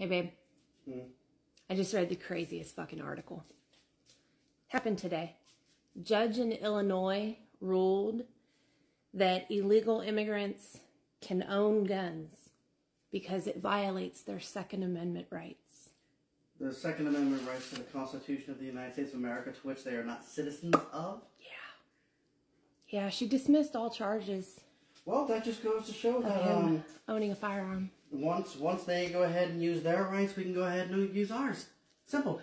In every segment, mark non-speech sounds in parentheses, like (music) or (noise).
Hey, babe. Hmm. I just read the craziest fucking article. Happened today. Judge in Illinois ruled that illegal immigrants can own guns because it violates their Second Amendment rights. The Second Amendment rights to the Constitution of the United States of America, to which they are not citizens of. Yeah. Yeah, she dismissed all charges Well, that just goes to show that um, owning a firearm. Once once they go ahead and use their rights, we can go ahead and use ours. Simple.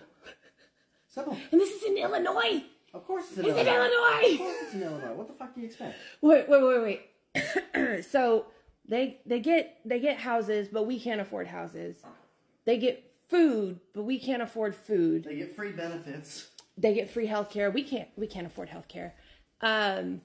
Simple. And this is in Illinois. Of course it's in It's in Illinois. Of course it's in Illinois. What the fuck do you expect? Wait, wait, wait, wait. (clears throat) so they they get they get houses, but we can't afford houses. They get food, but we can't afford food. They get free benefits. They get free health care. We can't we can't afford health care. Um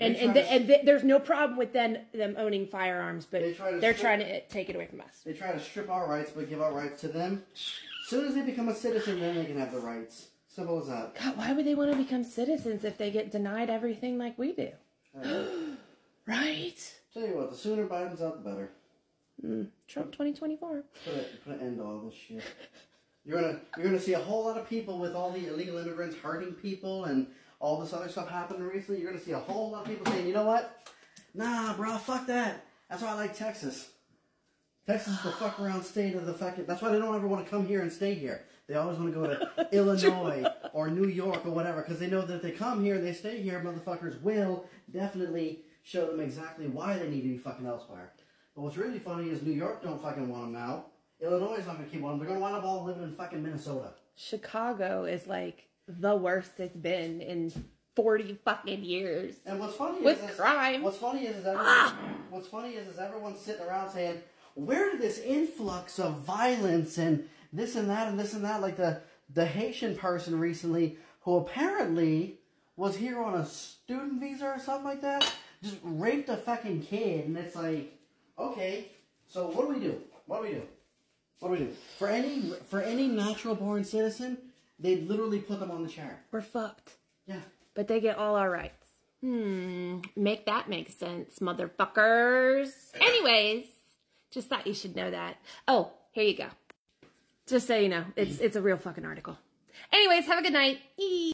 and and, the, to- and the, there's no problem with them them owning firearms, but they try they're strip- trying to eh, take it away from us. They try to strip our rights, but give our rights to them. As soon as they become a citizen, then they can have the rights. Simple as that. God, why would they want to become citizens if they get denied everything like we do? (gasps) right? Tell you what, the sooner Biden's out, the better. Hmm, Trump 2024. Put, a, put an end to all this shit. You're gonna you're gonna see a whole lot of people with all the illegal immigrants hurting people and all this other stuff happening recently. You're gonna see a whole lot of people saying, you know what? Nah, bro, fuck that. That's why I like Texas. Texas is the fuck (sighs) around state of the fucking. That's why they don't ever want to come here and stay here. They always want to go to (laughs) Illinois or New York or whatever because they know that if they come here and they stay here, motherfuckers will definitely show them exactly why they need to be fucking elsewhere. But what's really funny is New York don't fucking want them out. Illinois is not going to keep on. They're going to wind up all living in fucking Minnesota. Chicago is like the worst it's been in 40 fucking years. And what's funny With is, crime. What's funny is, is everyone, Ah! what's funny is, is everyone's sitting around saying, "Where did this influx of violence and this and that and this and that?" Like the the Haitian person recently who apparently was here on a student visa or something like that, just raped a fucking kid, and it's like, okay, so what do we do? What do we do? What do we do? For any for any natural born citizen, they'd literally put them on the chair. We're fucked. Yeah. But they get all our rights. Hmm. Make that make sense, motherfuckers. Anyways, just thought you should know that. Oh, here you go. Just so you know, it's it's a real fucking article. Anyways, have a good night. Eee.